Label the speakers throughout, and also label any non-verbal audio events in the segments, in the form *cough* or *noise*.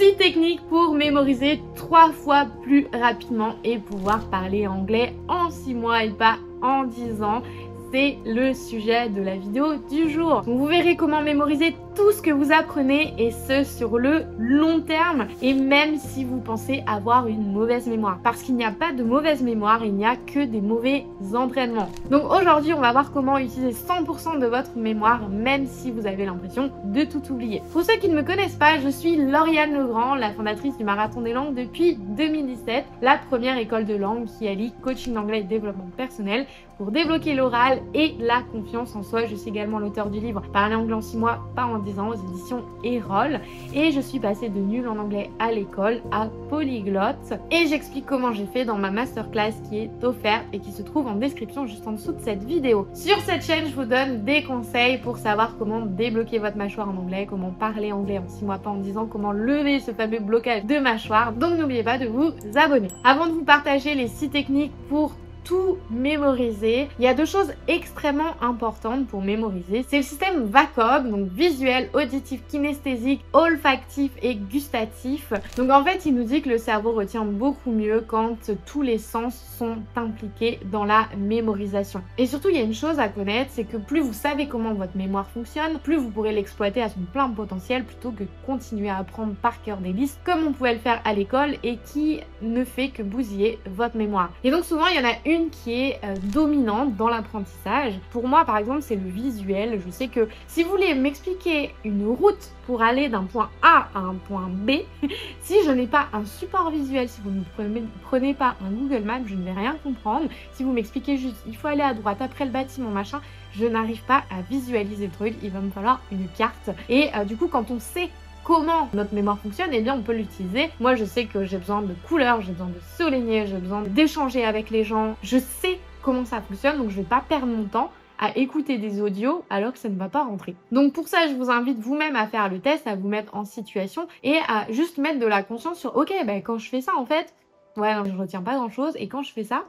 Speaker 1: 6 techniques pour mémoriser 3 fois plus rapidement et pouvoir parler anglais en 6 mois et pas en 10 ans c'est le sujet de la vidéo du jour. vous verrez comment mémoriser tout ce que vous apprenez et ce sur le long terme et même si vous pensez avoir une mauvaise mémoire. Parce qu'il n'y a pas de mauvaise mémoire, il n'y a que des mauvais entraînements. Donc aujourd'hui, on va voir comment utiliser 100% de votre mémoire même si vous avez l'impression de tout oublier. Pour ceux qui ne me connaissent pas, je suis Lauriane Legrand, la fondatrice du Marathon des langues depuis 2017, la première école de langue qui allie coaching d'anglais et développement personnel pour débloquer l'oral et la confiance en soi. Je suis également l'auteur du livre Parler anglais en 6 mois, pas en 10 aux éditions Erol. Et je suis passée de nul en anglais à l'école à polyglotte. Et j'explique comment j'ai fait dans ma masterclass qui est offerte et qui se trouve en description juste en dessous de cette vidéo. Sur cette chaîne, je vous donne des conseils pour savoir comment débloquer votre mâchoire en anglais, comment parler anglais en 6 mois, pas en 10 ans, comment lever ce fameux blocage de mâchoire. Donc n'oubliez pas de vous abonner. Avant de vous partager les 6 techniques pour tout mémoriser. Il y a deux choses extrêmement importantes pour mémoriser. C'est le système VACOB, donc visuel, auditif, kinesthésique, olfactif et gustatif. Donc en fait, il nous dit que le cerveau retient beaucoup mieux quand tous les sens sont impliqués dans la mémorisation. Et surtout, il y a une chose à connaître, c'est que plus vous savez comment votre mémoire fonctionne, plus vous pourrez l'exploiter à son plein potentiel plutôt que continuer à apprendre par cœur des listes comme on pouvait le faire à l'école et qui ne fait que bousiller votre mémoire. Et donc souvent, il y en a une qui est euh, dominante dans l'apprentissage. Pour moi, par exemple, c'est le visuel. Je sais que si vous voulez m'expliquer une route pour aller d'un point A à un point B, *laughs* si je n'ai pas un support visuel, si vous ne prenez, pas un Google Maps, je ne vais rien comprendre. Si vous m'expliquez juste, il faut aller à droite après le bâtiment, machin, je n'arrive pas à visualiser le truc. Il va me falloir une carte. Et euh, du coup, quand on sait comment notre mémoire fonctionne, eh bien on peut l'utiliser. Moi je sais que j'ai besoin de couleurs, j'ai besoin de souligner, j'ai besoin d'échanger avec les gens. Je sais comment ça fonctionne, donc je vais pas perdre mon temps à écouter des audios alors que ça ne va pas rentrer. Donc pour ça, je vous invite vous-même à faire le test, à vous mettre en situation et à juste mettre de la conscience sur ok, ben quand je fais ça en fait, ouais, non, je retiens pas grand chose et quand je fais ça,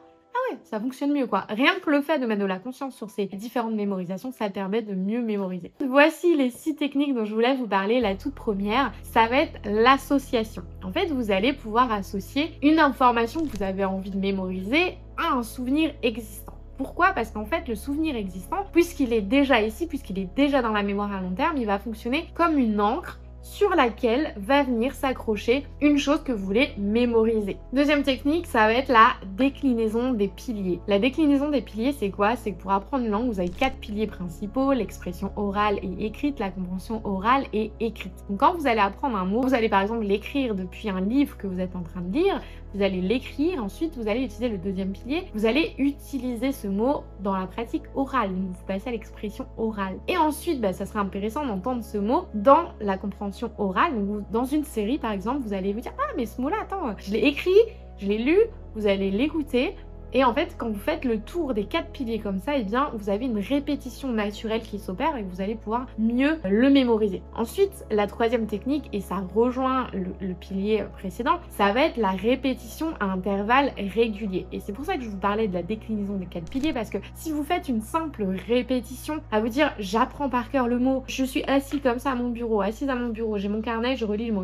Speaker 1: ça fonctionne mieux quoi. Rien que le fait de mettre de la conscience sur ces différentes mémorisations, ça permet de mieux mémoriser. Voici les six techniques dont je voulais vous parler. La toute première, ça va être l'association. En fait, vous allez pouvoir associer une information que vous avez envie de mémoriser à un souvenir existant. Pourquoi? Parce qu'en fait, le souvenir existant, puisqu'il est déjà ici, puisqu'il est déjà dans la mémoire à long terme, il va fonctionner comme une encre sur laquelle va venir s'accrocher une chose que vous voulez mémoriser. Deuxième technique, ça va être la déclinaison des piliers. La déclinaison des piliers, c'est quoi? C'est que pour apprendre une langue, vous avez quatre piliers principaux, l'expression orale et écrite, la compréhension orale et écrite. Donc quand vous allez apprendre un mot, vous allez par exemple l'écrire depuis un livre que vous êtes en train de lire, vous allez l'écrire, ensuite vous allez utiliser le deuxième pilier, vous allez utiliser ce mot dans la pratique orale, donc vous passez à l'expression orale. Et ensuite, bah, ça serait intéressant d'entendre ce mot dans la compréhension orale, donc dans une série par exemple, vous allez vous dire ah mais ce mot-là, attends, je l'ai écrit, je l'ai lu, vous allez l'écouter, et en fait, quand vous faites le tour des quatre piliers comme ça, eh bien, vous avez une répétition naturelle qui s'opère et vous allez pouvoir mieux le mémoriser. Ensuite, la troisième technique, et ça rejoint le, pilier précédent, ça va être la répétition à intervalles réguliers. Et c'est pour ça que je vous parlais de la déclinaison des quatre piliers, parce que si vous faites une simple répétition, à vous dire j'apprends par cœur le mot, je suis assis comme ça à mon bureau, assise à mon bureau, j'ai mon carnet, je relis le mot,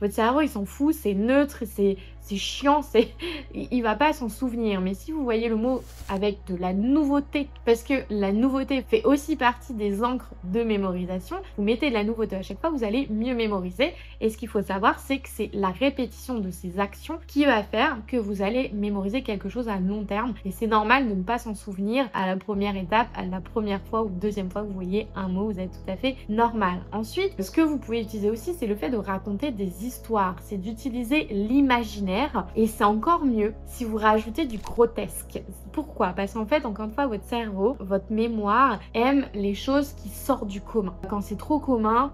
Speaker 1: votre cerveau il s'en fout, c'est neutre, c'est c'est chiant, c'est il va pas s'en souvenir. Mais si vous voyez le mot avec de la nouveauté, parce que la nouveauté fait aussi partie des encres de mémorisation, vous mettez de la nouveauté à chaque fois, vous allez mieux mémoriser. Et ce qu'il faut savoir, c'est que c'est la répétition de ces actions qui va faire que vous allez mémoriser quelque chose à long terme. Et c'est normal de ne pas s'en souvenir à la première étape, à la première fois ou deuxième fois que vous voyez un mot, vous êtes tout à fait normal. Ensuite, ce que vous pouvez utiliser aussi, c'est le fait de raconter des histoires, c'est d'utiliser l'imaginaire et c'est encore mieux si vous rajoutez du grotesque. Pourquoi? Parce qu'en fait, encore une fois, votre cerveau, votre mémoire aime les choses qui sortent du commun. Quand c'est trop commun,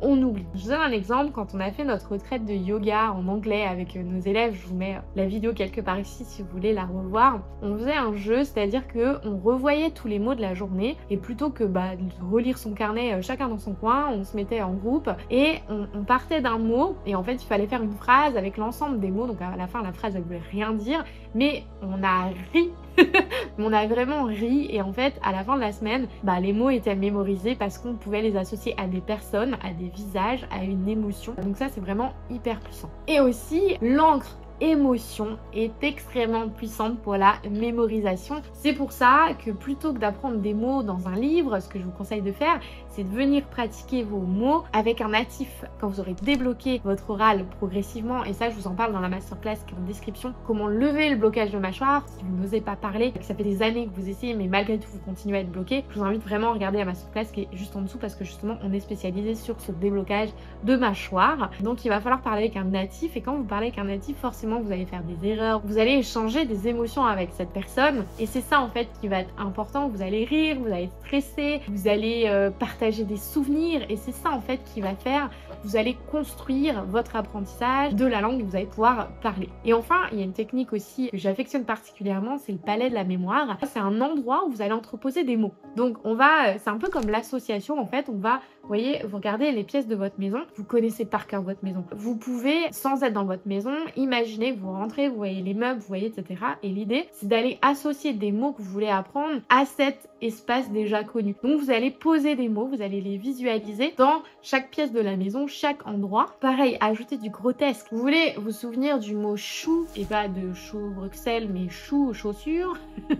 Speaker 1: on oublie. Je vous donne un exemple, quand on a fait notre retraite de yoga en anglais avec euh, nos élèves, je vous mets euh, la vidéo quelque part ici si vous voulez la revoir, on faisait un jeu, c'est-à-dire que on revoyait tous les mots de la journée et plutôt que bah, de relire son carnet euh, chacun dans son coin, on se mettait en groupe et on, partait d'un mot et en fait il fallait faire une phrase avec l'ensemble des mots, donc à la fin la phrase elle voulait rien dire, mais on a ri *laughs* on a vraiment ri et en fait à la fin de la semaine, bah, les mots étaient mémorisés parce qu'on pouvait les associer à des personnes, à des visages, à une émotion. Donc ça c'est vraiment hyper puissant. Et aussi l'encre émotion est extrêmement puissante pour la mémorisation. C'est pour ça que plutôt que d'apprendre des mots dans un livre, ce que je vous conseille de faire, c'est de venir pratiquer vos mots avec un natif quand vous aurez débloqué votre oral progressivement. Et ça, je vous en parle dans la masterclass qui est en description. Comment lever le blocage de mâchoire si vous n'osez pas parler, que ça fait des années que vous essayez, mais malgré tout, vous continuez à être bloqué. Je vous invite vraiment à regarder la masterclass qui est juste en dessous parce que justement, on est spécialisé sur ce déblocage de mâchoire. Donc, il va falloir parler avec un natif. Et quand vous parlez avec un natif, forcément, vous allez faire des erreurs, vous allez échanger des émotions avec cette personne et c'est ça en fait qui va être important. Vous allez rire, vous allez stresser, vous allez euh, partager des souvenirs et c'est ça en fait qui va faire vous allez construire votre apprentissage de la langue vous allez pouvoir parler. Et enfin, il y a une technique aussi que j'affectionne particulièrement, c'est le palais de la mémoire. C'est un endroit où vous allez entreposer des mots. Donc on va, c'est un peu comme l'association en fait, on va, vous voyez, vous regardez les pièces de votre maison, vous connaissez par cœur votre maison. Vous pouvez, sans être dans votre maison, imaginer que vous rentrez, vous voyez les meubles, vous voyez, etc. Et l'idée, c'est d'aller associer des mots que vous voulez apprendre à cet espace déjà connu. Donc vous allez poser des mots, vous allez les visualiser dans chaque pièce de la maison, chaque endroit. Pareil, ajouter du grotesque. Vous voulez vous souvenir du mot chou, et pas de chou Bruxelles, mais chou chaussures. *laughs*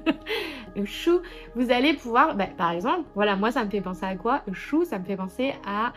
Speaker 1: le chou, vous allez pouvoir, bah, par exemple, voilà, moi ça me fait penser à quoi? Le chou, ça me fait penser à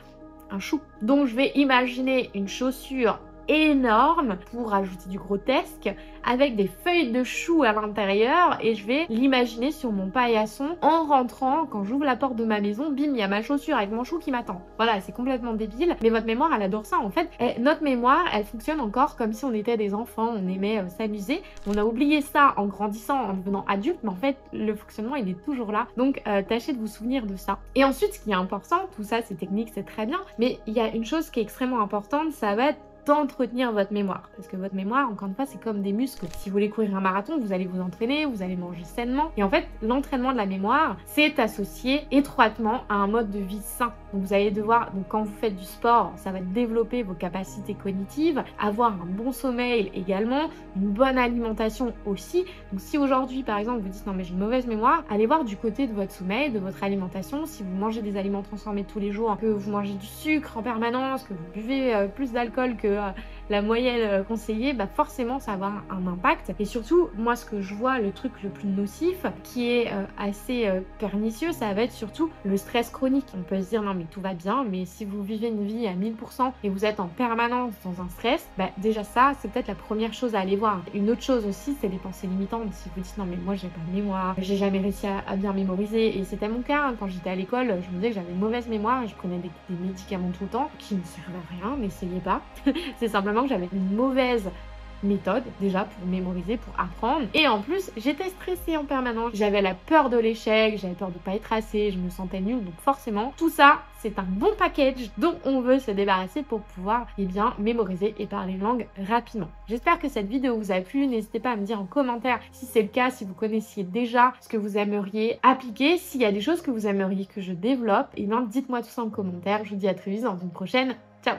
Speaker 1: un chou. Donc je vais imaginer une chaussure énorme pour ajouter du grotesque avec des feuilles de chou à l'intérieur et je vais l'imaginer sur mon paillasson en rentrant quand j'ouvre la porte de ma maison bim il y a ma chaussure avec mon chou qui m'attend. Voilà c'est complètement débile mais votre mémoire elle adore ça en fait. Notre mémoire elle fonctionne encore comme si on était des enfants on aimait euh, s'amuser. On a oublié ça en grandissant en devenant adulte mais en fait le fonctionnement il est toujours là. Donc euh, tâchez de vous souvenir de ça. Et ensuite ce qui est important tout ça c'est technique c'est très bien mais il y a une chose qui est extrêmement importante ça va être d'entretenir votre mémoire. Parce que votre mémoire, encore une fois, c'est comme des muscles. Si vous voulez courir un marathon, vous allez vous entraîner, vous allez manger sainement. Et en fait, l'entraînement de la mémoire, c'est associé étroitement à un mode de vie sain. Donc vous allez devoir, donc quand vous faites du sport, ça va développer vos capacités cognitives, avoir un bon sommeil également, une bonne alimentation aussi. Donc si aujourd'hui, par exemple, vous dites non mais j'ai une mauvaise mémoire, allez voir du côté de votre sommeil, de votre alimentation. Si vous mangez des aliments transformés tous les jours, que vous mangez du sucre en permanence, que vous buvez euh, plus d'alcool que euh, la moyenne euh, conseillée, bah forcément ça va avoir un impact. Et surtout, moi ce que je vois, le truc le plus nocif, qui est euh, assez pernicieux, ça va être surtout le stress chronique. On peut se dire non mais tout va bien, mais si vous vivez une vie à 1000% et vous êtes en permanence dans un stress, bah déjà ça c'est peut-être la première chose à aller voir. Une autre chose aussi, c'est les pensées limitantes. Si vous dites non mais moi j'ai pas de mémoire, j'ai jamais réussi à, bien mémoriser, et c'était mon cas hein. quand j'étais à l'école, je me disais que j'avais une mauvaise mémoire, je prenais des, des médicaments tout le temps qui ne servaient à rien, n'essayez pas. *laughs* c'est j'avais une mauvaise méthode déjà pour mémoriser, pour apprendre. Et en plus, j'étais stressée en permanence. J'avais la peur de l'échec, j'avais peur de pas être assez, je me sentais nulle. Donc forcément, tout ça, c'est un bon package dont on veut se débarrasser pour pouvoir eh bien mémoriser et parler une langue rapidement. J'espère que cette vidéo vous a plu. N'hésitez pas à me dire en commentaire si c'est le cas, si vous connaissiez déjà ce que vous aimeriez appliquer, s'il y a des choses que vous aimeriez que je développe. Et eh bien dites-moi tout ça en commentaire. Je vous dis à très vite dans une prochaine. Ciao